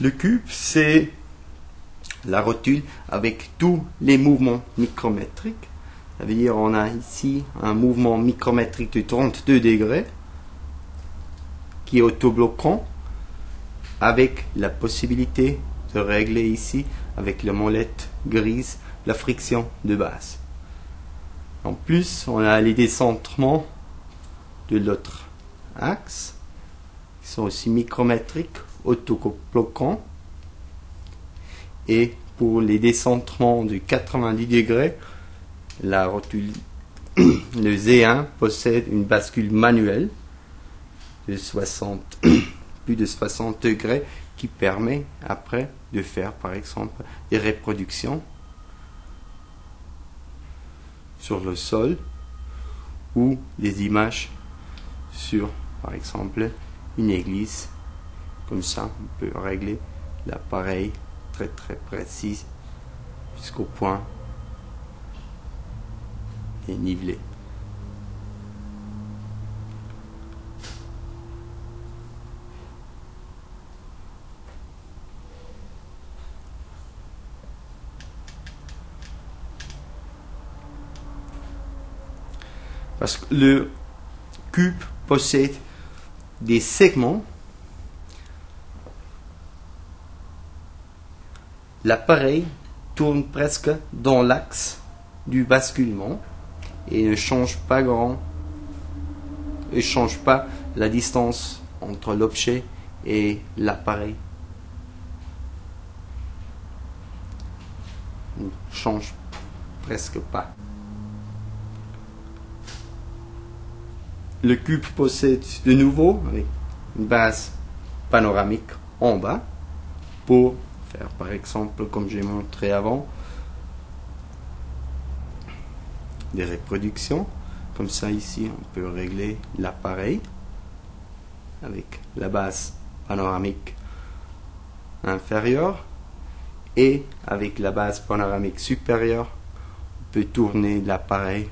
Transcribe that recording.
Le cube, c'est la rotule avec tous les mouvements micrométriques. Ça veut dire on a ici un mouvement micrométrique de 32 degrés qui est autobloquant avec la possibilité de régler ici avec la molette grise la friction de base. En plus, on a les décentrements de l'autre axe qui sont aussi micrométriques, autobloquants. Et pour les décentrements de 90 degrés, la rotule, le Z1 possède une bascule manuelle de 60, plus de 60 degrés qui permet après de faire par exemple des reproductions sur le sol ou des images sur par exemple une église comme ça on peut régler l'appareil très très précis jusqu'au point et nivelé Parce que le cube possède des segments. L'appareil tourne presque dans l'axe du basculement et ne change pas grand, ne change pas la distance entre l'objet et l'appareil. Ne change presque pas. Le cube possède de nouveau une base panoramique en bas pour faire. Par exemple comme j'ai montré avant des reproductions. Comme ça ici on peut régler l'appareil avec la base panoramique inférieure et avec la base panoramique supérieure on peut tourner l'appareil.